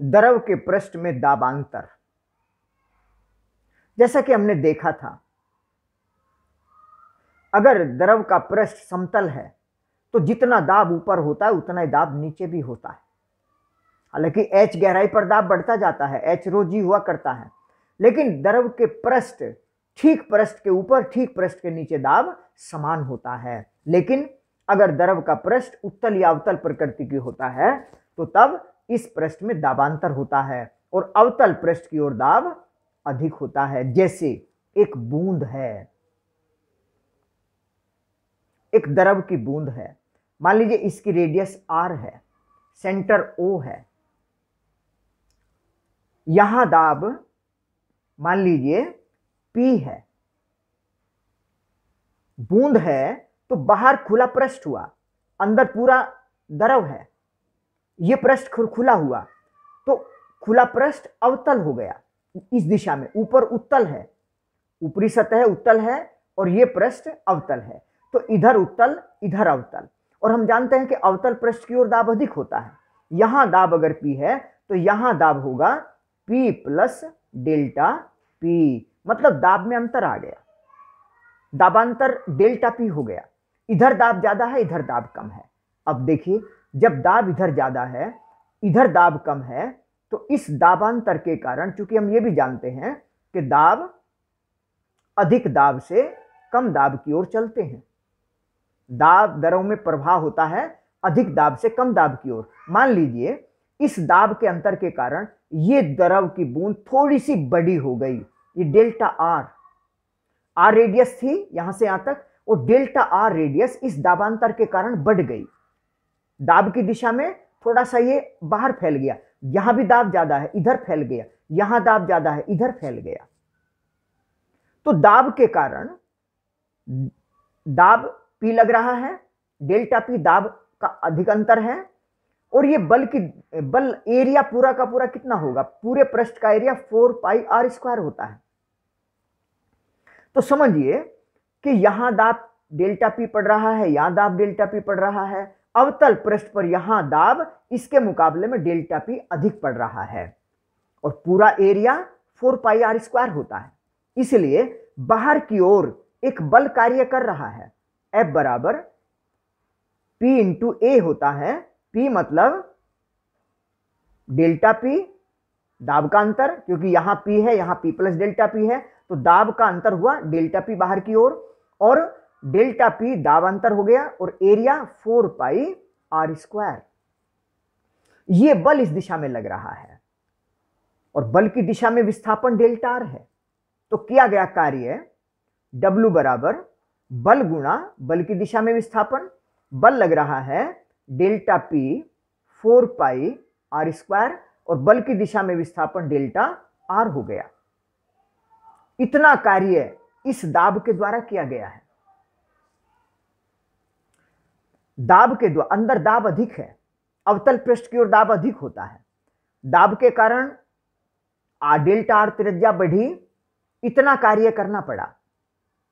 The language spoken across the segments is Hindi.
द्रव के पृष्ठ में दाबांतर। जैसा कि हमने देखा था, अगर द्रव का पृष्ठ समतल है तो जितना दाब ऊपर होता है, उतना ही दाब नीचे भी होता है। हालाँकि एच गहराई पर दाब बढ़ता जाता है एच रो जी हुआ करता है, लेकिन द्रव के पृष्ठ, ठीक पृष्ठ के ऊपर, ठीक पृष्ठ के नीचे दाब समान होता है। लेकिन अगर द्रव का पृष्ठ उत्तल या अवतल प्रकृति की होता है तो तब इस पृष्ठ में दाबांतर होता है और अवतल पृष्ठ की ओर दाब अधिक होता है, जैसे एक बूंद है। एक द्रव की बूंद है। मान लीजिए इसकी रेडियस आर है सेंटर ओ है। यहाँ दाब, मान लीजिए पी है। बूंद है तो बाहर खुला पृष्ठ हुआ, अंदर पूरा द्रव है। यह पृष्ठ खुला हुआ। तो खुला पृष्ठ अवतल हो गया इस दिशा में। ऊपर उत्तल है, ऊपरी सतह उत्तल है और यह पृष्ठ अवतल है। तो इधर उत्तल, इधर अवतल। और हम जानते हैं कि अवतल पृष्ठ की ओर दाब अधिक होता है। यहाँ दाब अगर पी है तो यहाँ दाब होगा पी प्लस डेल्टा पी मतलब दाब में अंतर आ गया। दाबांतर डेल्टा पी हो गया। इधर दाब ज़्यादा है, इधर दाब कम है। अब देखिए जब दाब इधर ज़्यादा है, इधर दाब कम है तो इस दाबांतर के कारण, चूँकि हम ये भी जानते हैं कि दाब अधिक दाब से कम दाब की ओर चलते हैं। दाब दरों में प्रभाव होता है, अधिक दाब से कम दाब की ओर। मान लीजिए, इस दाब के अंतर के कारण ये द्रव की बूंद थोड़ी सी बड़ी हो गई, ये डेल्टा आर। आर रेडियस थी यहाँ से यहाँ तक, और डेल्टा आर रेडियस इस दाबांतर के कारण बढ़ गई। दाब की दिशा में थोड़ा सा ये बाहर फैल गया। यहाँ भी दाब ज़्यादा है, इधर फैल गया। यहाँ दाब ज़्यादा है, इधर फैल गया। तो दाब के कारण दाब पी लग रहा है, डेल्टा पी दाब का अधिक अंतर है, और ये बल की, बल एरिया पूरा का पूरा कितना होगा? पूरे पृष्ठ का area four pi R square होता है। तो समझिए कि यहाँ दाब डेल्टा पी पड़ रहा है, यहाँ दाब डेल्टा पी पड़ रहा है अवतल पृष्ठ पर यहाँ दाब इसके मुकाबले में डेल्टा पी अधिक पड़ रहा है। और पूरा area four pi R square होता है। इसलिए बाहर की ओर एक बल कार्य कर रहा है। एफ़ बराबर पी इंटू ए होता है। पी मतलब डेल्टा पी दाब का अंतर क्योंकि यहाँ पी है यहाँ पी प्लस डेल्टा पी है तो दाब का अंतर हुआ डेल्टा पी बाहर की ओर। और, और डेल्टा पी दाब अंतर हो गया और area four pi R square. यह बल इस दिशा में लग रहा है और बल की दिशा में विस्थापन डेल्टा आर है। तो किया गया कार्य W बराबर बल गुणा बल की दिशा में विस्थापन। बल लग रहा है delta P four pi R square और बल की दिशा में विस्थापन डेल्टा आर हो गया। इतना कार्य इस दाब के द्वारा किया गया है। दाब के द्वारा अंदर दाब अधिक है, अवतल पृष्ठ की ओर दाब अधिक होता है। दाब के कारण डेल्टा आर त्रिज्या बढ़ी, इतना कार्य करना पड़ा।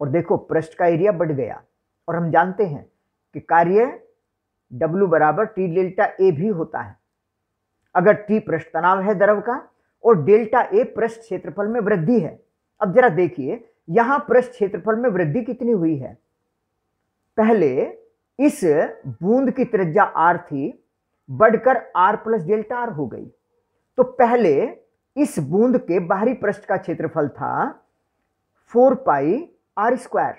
और देखो, पृष्ठ का एरिया बढ़ गया। और हम जानते हैं कि कार्य W बराबर टी डेल्टा ए भी होता है। अगर टी पृष्ठ तनाव है द्रव का, और डेल्टा ए पृष्ठ क्षेत्रफल में वृद्धि है। अब जरा देखिए, यहाँ पृष्ठ क्षेत्रफल में वृद्धि कितनी हुई है? पहले इस बूंद की त्रिज्या आर थी, बढ़कर आर प्लस डेल्टा आर हो गई। तो पहले इस बूंद के बाहरी पृष्ठ का क्षेत्रफल था फोर पाई आर स्क्वायर,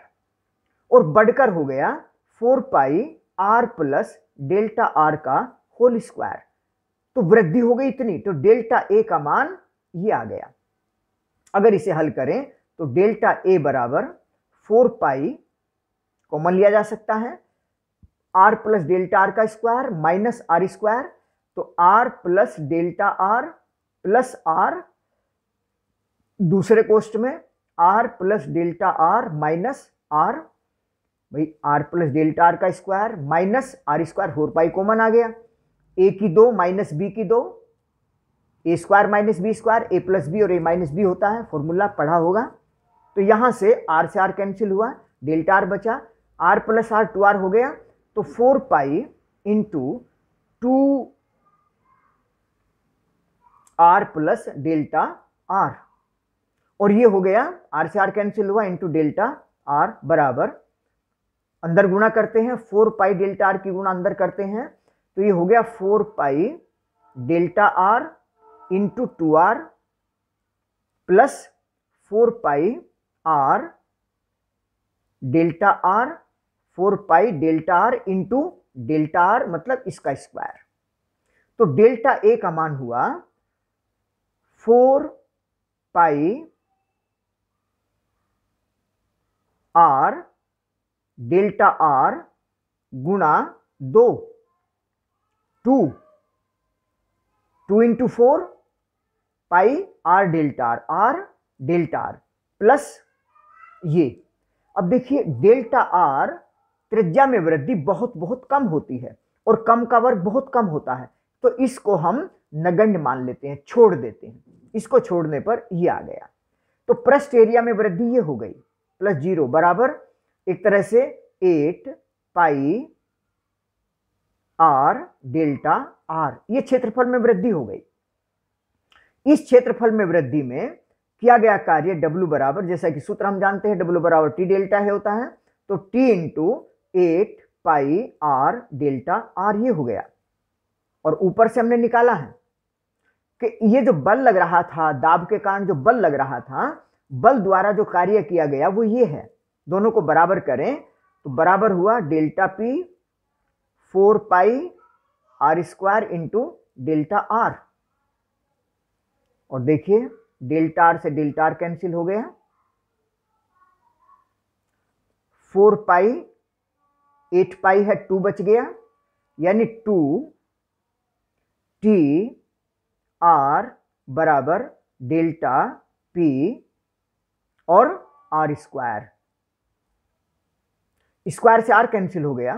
और बढ़कर हो गया four pi R plus delta R का होल स्क्वायर। तो वृद्धि हो गई इतनी तो डेल्टा ए का मान ये आ गया। अगर इसे हल करें तो डेल्टा ए बराबर फोर पाई कॉमन लिया जा सकता है आर प्लस डेल्टा आर का स्क्वायर माइनस आर स्क्वायर तो R plus delta R plus R दूसरे कोष्ट में R plus delta R minus R भाई आर प्लस डेल्टा आर का square minus R square four pi common आ गया। ए की दो माइनस बी की दो A square minus B square A plus B और ए माइनस बी होता है फॉर्मूला पढ़ा होगा। तो यहाँ से आर से आर कैंसिल हुआ डेल्टा आर बचा R plus R two R हो गया। तो four pi into two R plus delta R और ये हो गया आर से आर कैंसिल हुआ इंटू डेल्टा आर बराबर। अंदर गुणा करते हैं, फोर पाई डेल्टा आर की गुणा अंदर करते हैं तो ये हो गया four pi delta R into two R plus four pi R delta R four pi delta R into delta R मतलब इसका स्क्वायर। तो डेल्टा ए का मान हुआ four pi R delta R गुणा दो, two two into four pi R delta R R delta R plus ये। अब देखिए, डेल्टा आर त्रिज्या में वृद्धि बहुत बहुत कम होती है और कम का वर्ग बहुत कम होता है। तो इसको हम नगण्य मान लेते हैं, छोड़ देते हैं। इसको छोड़ने पर ये आ गया। तो पृष्ठ एरिया में वृद्धि ये हो गई। प्लस ज़ीरो बराबर, एक तरह से eight pi R delta R, ये क्षेत्रफल में वृद्धि हो गई। इस क्षेत्रफल में वृद्धि में किया गया कार्य W बराबर, जैसा कि सूत्र हम जानते हैं, W बराबर टी डेल्टा है होता है। तो T into eight pi R delta R ये हो गया। और ऊपर से हमने निकाला है कि ये जो बल लग रहा था, दाब के कारण जो बल लग रहा था, बल द्वारा जो कार्य किया गया वो ये है। दोनों को बराबर करें तो बराबर हुआ delta P four pi R square into delta R. और देखिए, डेल्टा आर से डेल्टा आर कैंसिल हो गया। फोर पाई एट पाई है टू बच गया, यानी टू टी आर बराबर डेल्टा पी और आर स्क्वायर। स्क्वायर से आर कैंसिल हो गया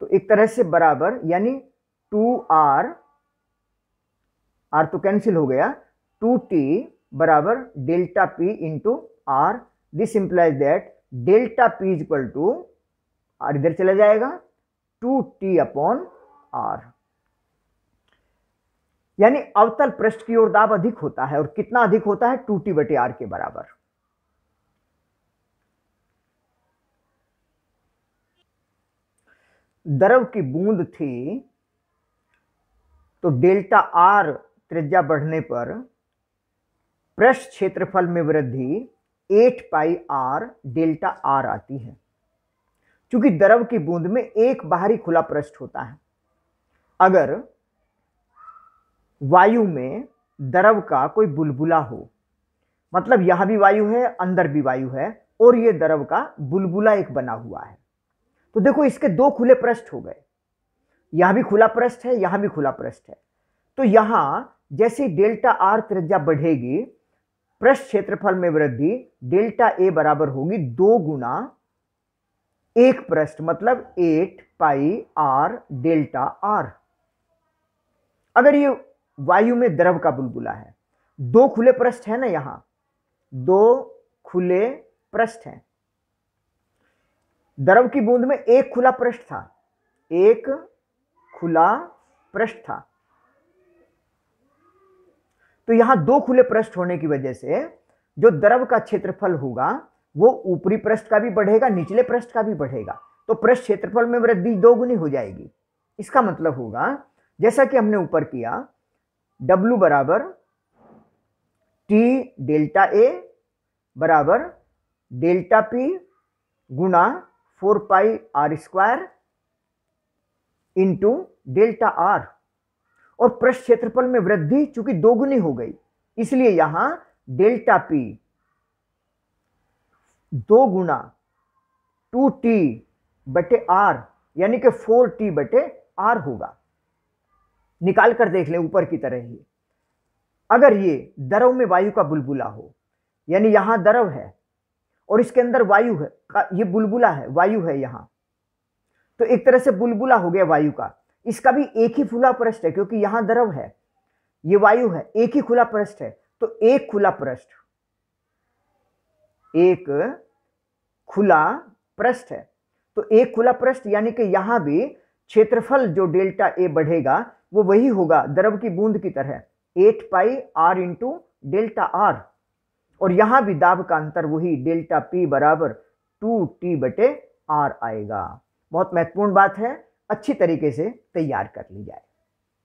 तो एक तरह से बराबर, यानी टू आर आर तो कैंसिल हो गया, टू टी बराबर delta P into R this implies that delta P is equal to R इधर चला जाएगा टू टी अपॉन आर। यानी अवतल पृष्ठ की ओर दाब अधिक होता है और कितना अधिक होता है? टू टी बटे आर के बराबर। द्रव की बूंद थी तो डेल्टा आर त्रिज्या बढ़ने पर पृष्ठ क्षेत्रफल में वृद्धि eight pi R delta R आती है। क्योंकि द्रव की बूंद में एक बाहरी खुला पृष्ठ होता है। अगर वायु में द्रव का कोई बुलबुला हो मतलब यहाँ भी वायु है, अंदर भी वायु है, और यह द्रव का बुलबुला एक बना हुआ है तो देखो इसके दो खुले पृष्ठ हो गए। यहाँ भी खुला पृष्ठ है, यहाँ भी खुला पृष्ठ है। तो यहाँ जैसे डेल्टा आर त्रिज्या बढ़ेगी, पृष्ठ क्षेत्रफल में वृद्धि डेल्टा ए बराबर होगी दो गुना एक पृष्ठ मतलब eight pi R delta R. अगर ये वायु में द्रव का बुलबुला है, दो खुले पृष्ठ है ना यहाँ, दो खुले पृष्ठ हैं। द्रव की बूंद में एक खुला पृष्ठ था, एक खुला पृष्ठ था। तो यहाँ दो खुले पृष्ठ होने की वजह से जो द्रव का क्षेत्रफल होगा वो ऊपरी पृष्ठ का भी बढ़ेगा, निचले पृष्ठ का भी बढ़ेगा। तो पृष्ठ क्षेत्रफल में वृद्धि दो गुनी हो जाएगी। इसका मतलब होगा, जैसा कि हमने ऊपर किया, W बराबर टी डेल्टा ए बराबर डेल्टा पी गुना four pi R square into delta R और पृष्ठ क्षेत्रफल में वृद्धि चूँकि दोगुनी हो गई, इसलिए यहाँ डेल्टा पी दो गुना टू टी बटे आर, यानी कि फोर टी बटे आर होगा। निकाल कर देख लें ऊपर की तरह ही। अगर ये दरव में वायु का बुलबुला हो, यानी यहाँ दरव है, और इसके अंदर वायु है ये बुलबुला है, वायु है यहाँ तो एक तरह से बुलबुला हो गया वायु का। इसका भी एक ही खुला पृष्ठ है, क्योंकि यहाँ दरव है, ये वायु है, एक ही खुला पृष्ठ है तो एक खुला पृष्ठ। एक खुला पृष्ठ है। तो एक खुला पृष्ठ यानी कि यहाँ भी क्षेत्रफल जो डेल्टा ए बढ़ेगा, वो वही होगा, द्रव की बूंद की तरह। Eight pi R into delta R. और यहाँ भी दाब का अंतर वही डेल्टा पी बराबर टू टी बटे आर आएगा। बहुत महत्वपूर्ण बात है, अच्छी तरीके से तैयार कर ली जाए।